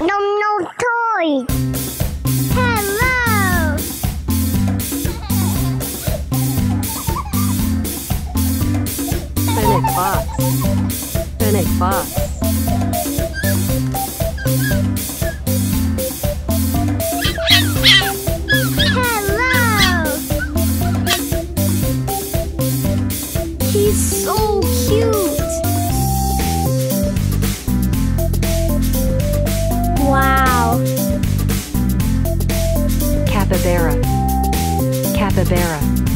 No, no toy. Hello. Fennec Fox. Fennec Fox. Capybara.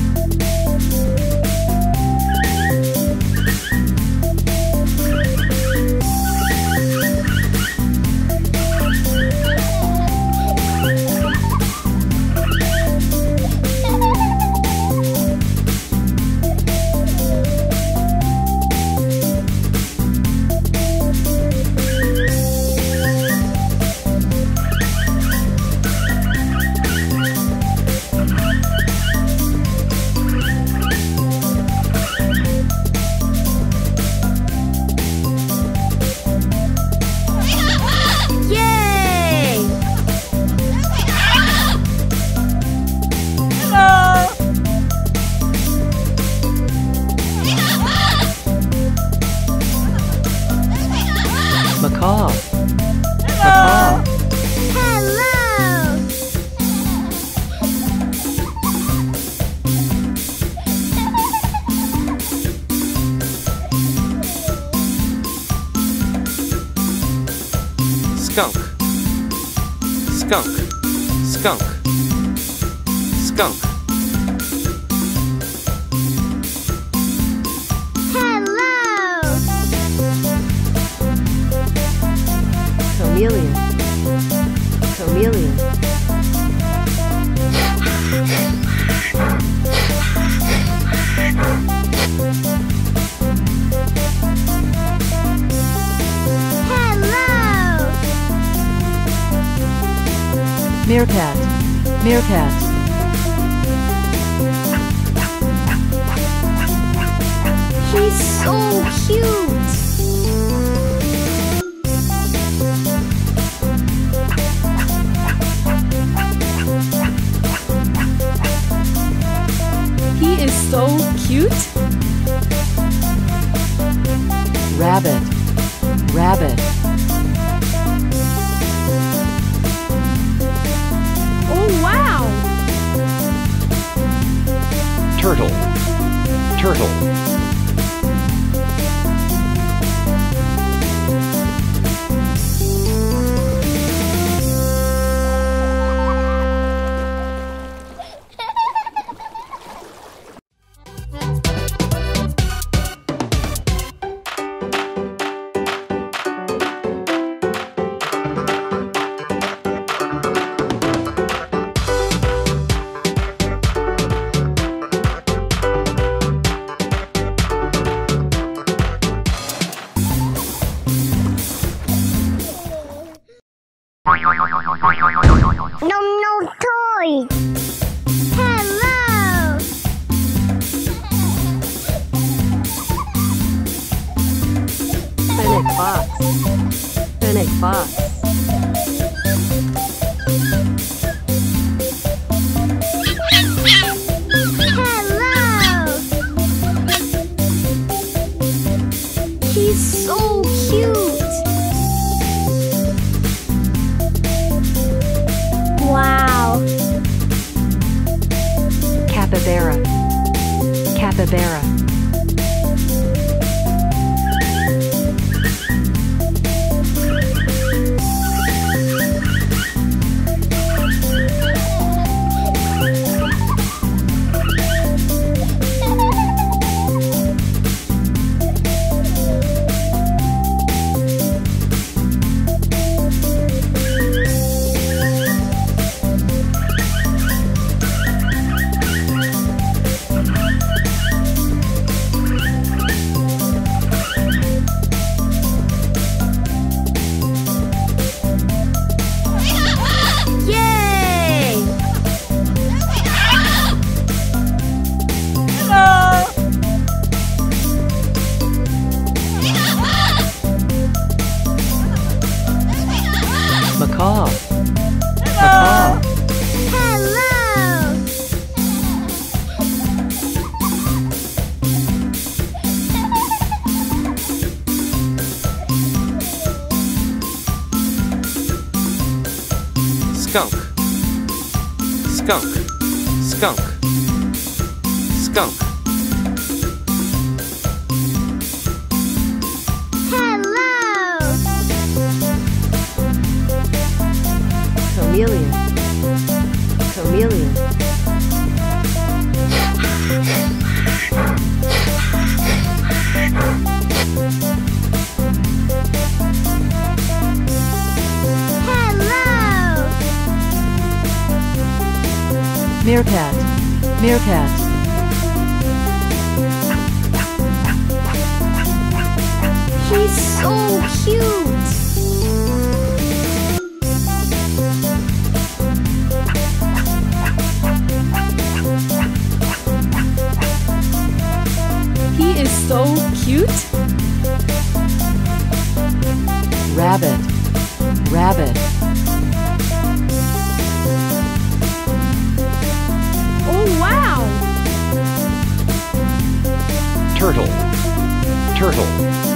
Skunk skunk skunk skunk Hello. Chameleon. Chameleon. Meerkat. Meerkat. He's so cute. He is so cute. Rabbit. Rabbit. Hello. Fennec Fox. Fennec Fox. Macaw. Hello. Macaw. skunk skunk skunk skunk meerkat, meerkat, He's so cute. He is so cute. rabbit, rabbit, turtle, turtle,